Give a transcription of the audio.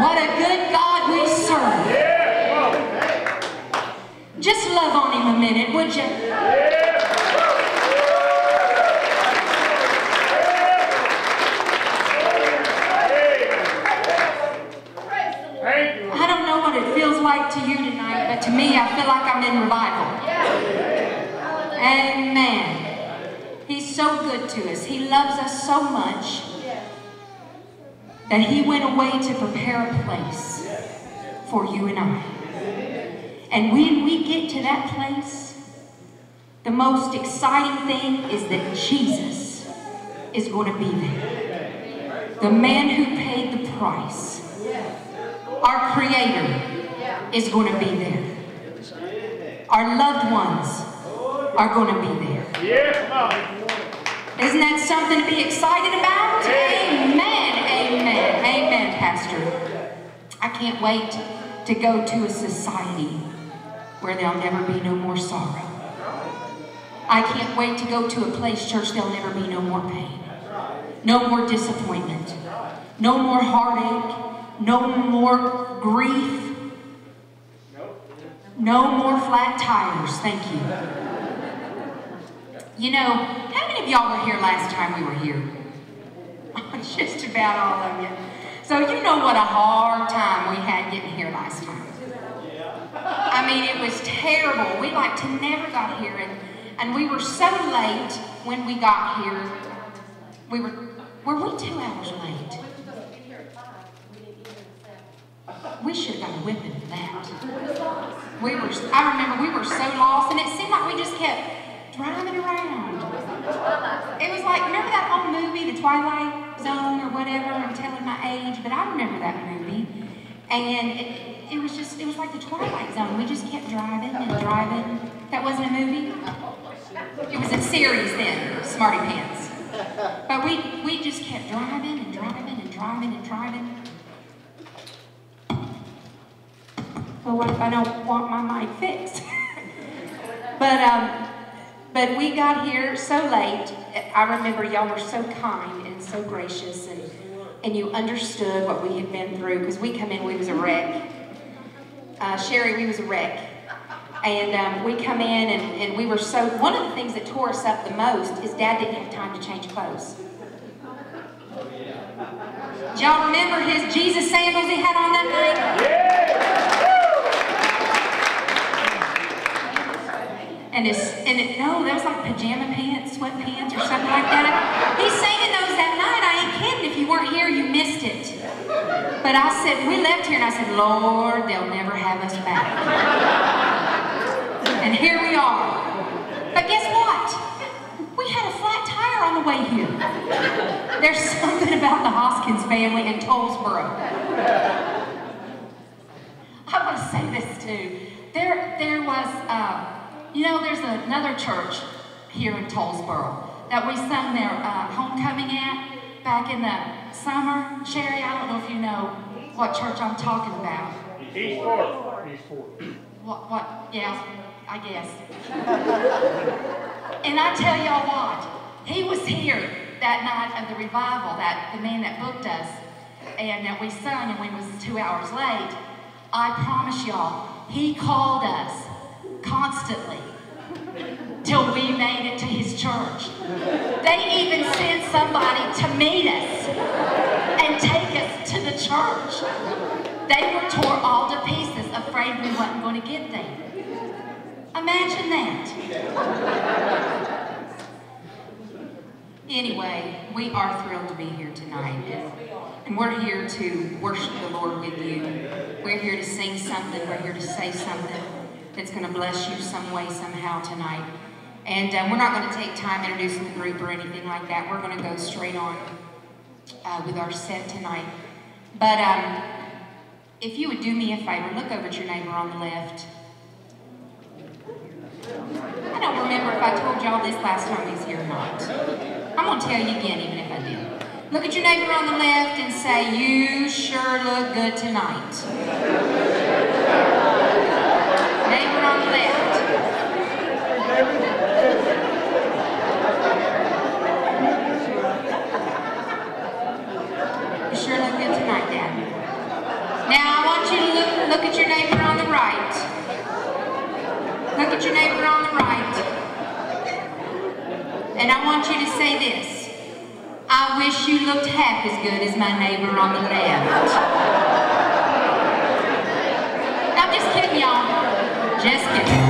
What a good God we serve. Just love on him a minute, would you? I don't know what it feels like to you tonight, but to me, I feel like I'm in revival. Amen. He's so good to us. He loves us so much that he went away to prepare a place for you and I. And when we get to that place, the most exciting thing is that Jesus is going to be there. The man who paid the price, our Creator, is going to be there. Our loved ones are going to be there. Isn't that something to be excited about? Amen, amen, amen, Pastor. I can't wait to go to a society where there'll never be no more sorrow. I can't wait to go to a place, church, there'll never be no more pain, no more disappointment, no more heartache, no more grief, no more flat tires. Thank you. You know, how many of y'all were here last time we were here? Just about all of you. So you know what a hard time we had getting here last time. I mean, it was terrible. We like to never got here, and, and we were so late when we got here. We were, were we two hours late? We should have got a whipping for that. We were, I remember we were so lost, and it seemed like we just kept driving around. It was like, remember that old movie, The Twilight Zone or whatever? I'm telling my age, but I remember that movie. And it, it was just, it was like The Twilight Zone. We just kept driving and driving. That wasn't a movie? It was a series then, Smarty Pants. But we, we just kept driving and driving and driving and driving. Well, what if I don't want my mic fixed? but um, but we got here so late. I remember y'all were so kind and so gracious, and and you understood what we had been through because we come in, we was a wreck. Uh, Sherry, we was a wreck. And um, we come in and, and we were so, one of the things that tore us up the most is Dad didn't have time to change clothes. Y'all remember his Jesus sandals he had on that night? And his, and it, no, that was like pajama pants, sweatpants, or something like that. He's singing those that night. I ain't kidding. If you weren't here, you missed it. But I said, we left here and I said, Lord, they'll never have us back. And here we are. But guess what? We had a flat tire on the way here. There's something about the Hoskins family in Tollesboro. I want to say this too. There, there was, uh, you know, there's another church here in Tollesboro that we sung their uh, homecoming at back in the summer. Sherry, I don't know if you know what church I'm talking about. East Fork. East Fork. What, what, yeah, I guess. and I tell y'all what, he was here that night of the revival, that the man that booked us, and that we sung and we was two hours late. I promise y'all, he called us constantly till we made it to his church. They even sent somebody to meet us and take us to the church. They were tore all to pieces, afraid we wasn't going to get there. Imagine that. Anyway, we are thrilled to be here tonight. And, we're here to worship the Lord with you. We're here to sing something. We're here to say something that's going to bless you some way, somehow tonight. And um, we're not going to take time introducing the group or anything like that. We're going to go straight on uh, with our set tonight. But um, if you would do me a favor, look over at your neighbor on the left. I don't remember if I told y'all this last time he's here or not. I'm going to tell you again, even if I did. Look at your neighbor on the left and say, you sure look good tonight. neighbor on the left. Look at your neighbor on the right. Look at your neighbor on the right. And I want you to say this. I wish you looked half as good as my neighbor on the left. I'm just kidding, y'all. Just kidding.